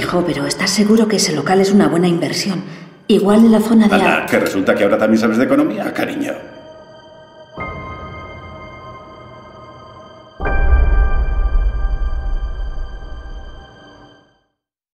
Hijo, pero ¿estás seguro que ese local es una buena inversión? Igual en la zona de... Anda, que resulta que ahora también sabes de economía, cariño.